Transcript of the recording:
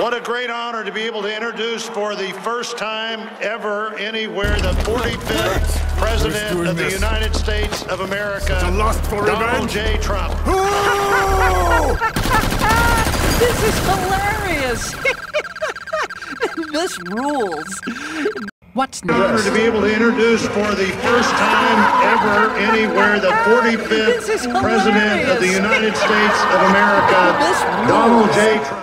What a great honor to be able to introduce for the first time ever anywhere the 45th President of the this? United States of America, Donald revenge? J. Trump. This is hilarious. this rules. What's Honor to be able to introduce for the first time ever anywhere the 45th President of the. United States of America, Donald J. Trump.